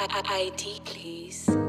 ID, please.